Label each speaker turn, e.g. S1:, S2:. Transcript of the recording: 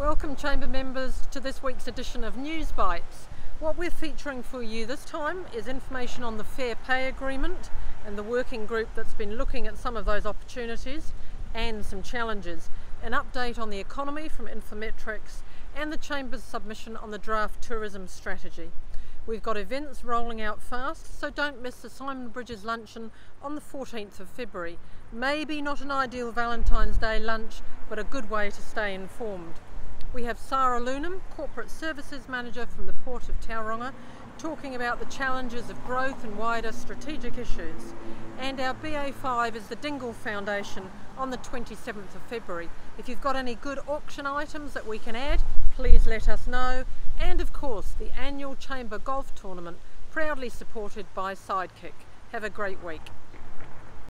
S1: Welcome Chamber members to this week's edition of News Bites. What we're featuring for you this time is information on the Fair Pay Agreement and the working group that's been looking at some of those opportunities and some challenges. An update on the economy from Infometrics and the Chamber's submission on the draft tourism strategy. We've got events rolling out fast, so don't miss the Simon Bridges luncheon on the 14th of February. Maybe not an ideal Valentine's Day lunch, but a good way to stay informed. We have Sarah Lunham, Corporate Services Manager from the Port of Tauranga, talking about the challenges of growth and wider strategic issues. And our BA5 is the Dingle Foundation on the 27th of February. If you've got any good auction items that we can add, please let us know. And of course, the annual Chamber Golf Tournament, proudly supported by Sidekick. Have a great week.